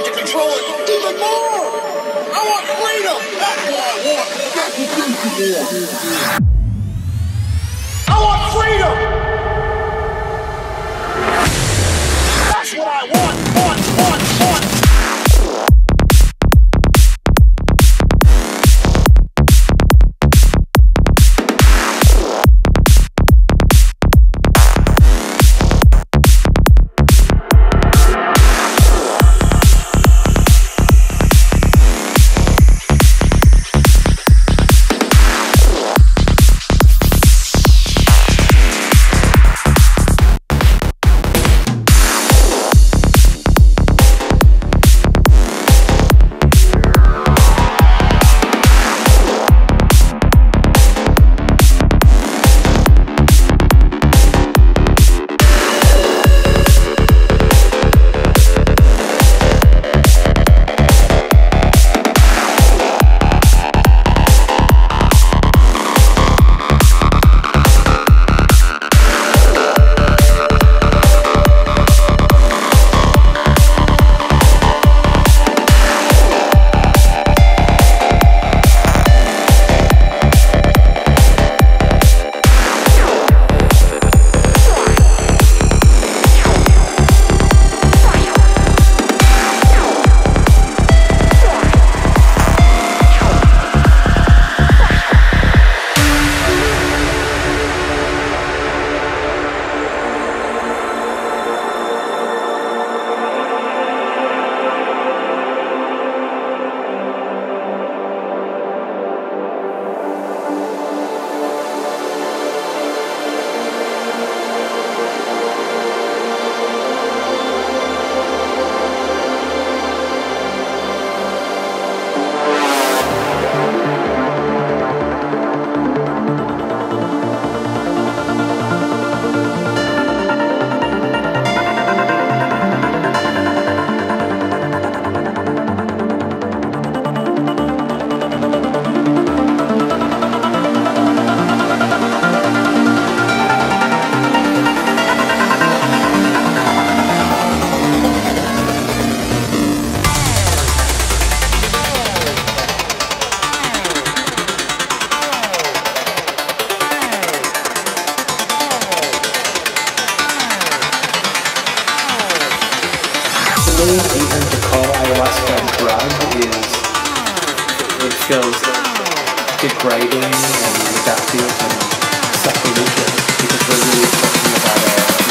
to control it even more. I want freedom. That's what I want. That's what I want. I want freedom. degrading and reductive and sacrilegious because we're really talking about uh,